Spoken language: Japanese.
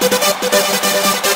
どどどどどどどど。